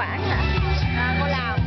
Quảng hả? À, cô làm.